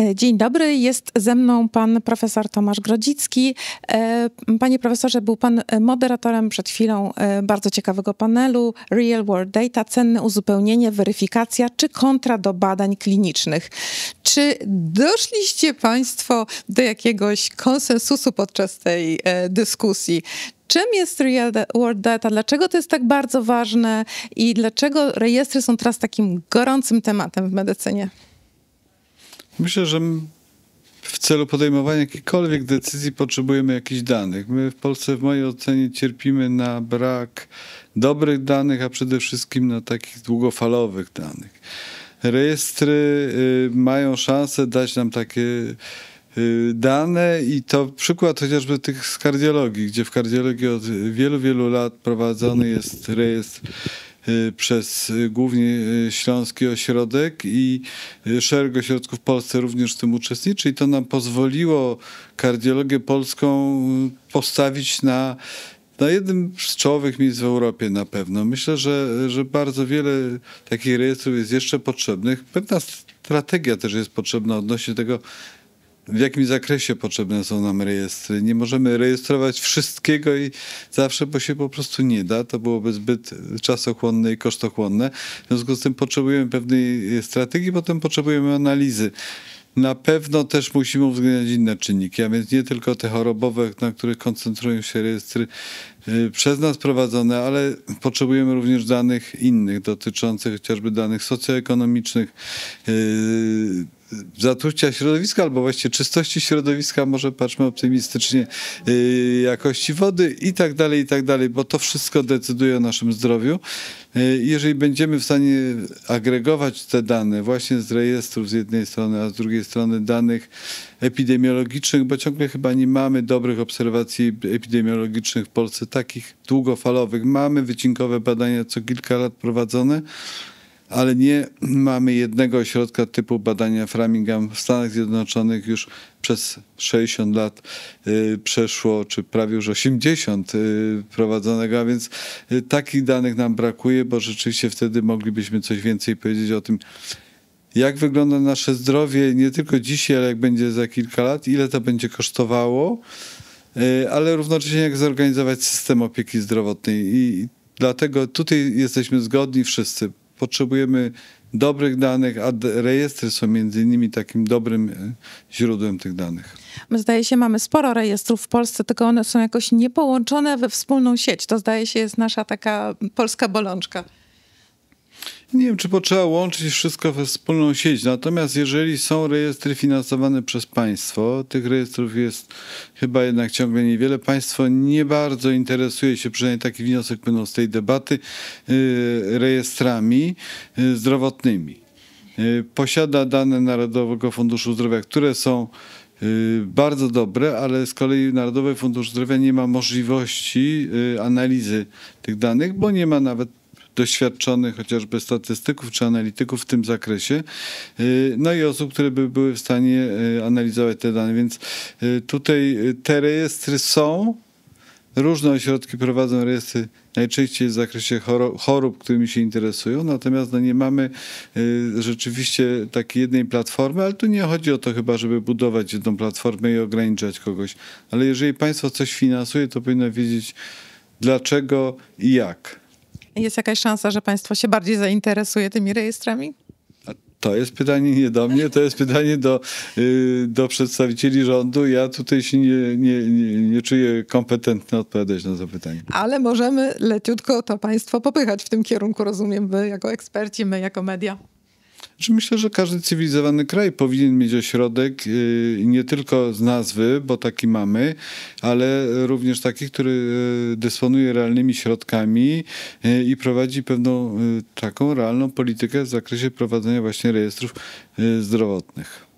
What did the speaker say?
E, dzień dobry, jest ze mną pan profesor Tomasz Grodzicki. E, panie profesorze, był pan moderatorem przed chwilą e, bardzo ciekawego panelu Real World Data, cenne uzupełnienie, weryfikacja czy kontra do badań klinicznych. Czy doszliście państwo do jakiegoś konsensusu podczas tej dyskusji? Czym jest Real World Data? Dlaczego to jest tak bardzo ważne i dlaczego rejestry są teraz takim gorącym tematem w medycynie? Myślę, że w celu podejmowania jakichkolwiek decyzji potrzebujemy jakichś danych. My w Polsce w mojej ocenie cierpimy na brak dobrych danych, a przede wszystkim na takich długofalowych danych. Rejestry y, mają szansę dać nam takie y, dane i to przykład chociażby tych z kardiologii, gdzie w kardiologii od wielu, wielu lat prowadzony jest rejestr przez y, głównie y, Śląski Ośrodek i szereg ośrodków w Polsce również w tym uczestniczy i to nam pozwoliło kardiologię polską postawić na na jednym z czołowych miejsc w Europie na pewno. Myślę, że, że bardzo wiele takich rejestrów jest jeszcze potrzebnych. Pewna strategia też jest potrzebna odnośnie tego, w jakim zakresie potrzebne są nam rejestry. Nie możemy rejestrować wszystkiego i zawsze, bo się po prostu nie da. To byłoby zbyt czasochłonne i kosztochłonne. W związku z tym potrzebujemy pewnej strategii, potem potrzebujemy analizy. Na pewno też musimy uwzględniać inne czynniki, a więc nie tylko te chorobowe, na których koncentrują się rejestry y, przez nas prowadzone, ale potrzebujemy również danych innych, dotyczących chociażby danych socjoekonomicznych, y, zatrucia środowiska, albo właściwie czystości środowiska, może patrzmy optymistycznie, y, jakości wody i tak dalej, i tak dalej, bo to wszystko decyduje o naszym zdrowiu. Y, jeżeli będziemy w stanie agregować te dane właśnie z rejestrów z jednej strony, a z drugiej strony danych epidemiologicznych, bo ciągle chyba nie mamy dobrych obserwacji epidemiologicznych w Polsce, takich długofalowych. Mamy wycinkowe badania co kilka lat prowadzone, ale nie mamy jednego ośrodka typu badania Framingham w Stanach Zjednoczonych już przez 60 lat y, przeszło, czy prawie już 80 y, prowadzonego, a więc y, takich danych nam brakuje, bo rzeczywiście wtedy moglibyśmy coś więcej powiedzieć o tym, jak wygląda nasze zdrowie nie tylko dzisiaj, ale jak będzie za kilka lat, ile to będzie kosztowało, ale równocześnie jak zorganizować system opieki zdrowotnej. I dlatego tutaj jesteśmy zgodni wszyscy potrzebujemy dobrych danych, a rejestry są między innymi takim dobrym e, źródłem tych danych. My zdaje się, mamy sporo rejestrów w Polsce, tylko one są jakoś niepołączone we wspólną sieć. To zdaje się jest nasza taka polska bolączka. Nie wiem, czy potrzeba łączyć wszystko we wspólną sieć. Natomiast jeżeli są rejestry finansowane przez państwo, tych rejestrów jest chyba jednak ciągle niewiele. Państwo nie bardzo interesuje się, przynajmniej taki wniosek płynął z tej debaty, y, rejestrami y, zdrowotnymi. Y, posiada dane Narodowego Funduszu Zdrowia, które są bardzo dobre, ale z kolei Narodowy Fundusz Zdrowia nie ma możliwości analizy tych danych, bo nie ma nawet doświadczonych chociażby statystyków czy analityków w tym zakresie, y, no i osób, które by były w stanie y, analizować te dane. Więc y, tutaj te rejestry są, różne ośrodki prowadzą rejestry najczęściej w zakresie chorób, którymi się interesują, natomiast no nie mamy rzeczywiście takiej jednej platformy, ale tu nie chodzi o to chyba, żeby budować jedną platformę i ograniczać kogoś. Ale jeżeli państwo coś finansuje, to powinno wiedzieć dlaczego i jak. Jest jakaś szansa, że państwo się bardziej zainteresuje tymi rejestrami? To jest pytanie nie do mnie, to jest pytanie do, y, do przedstawicieli rządu. Ja tutaj się nie, nie, nie, nie czuję kompetentny odpowiadać na to pytanie. Ale możemy leciutko to państwo popychać w tym kierunku, rozumiem, wy jako eksperci, my jako media. Myślę, że każdy cywilizowany kraj powinien mieć ośrodek y, nie tylko z nazwy, bo taki mamy, ale również taki, który y, dysponuje realnymi środkami y, i prowadzi pewną taką realną politykę w zakresie prowadzenia właśnie rejestrów zdrowotnych.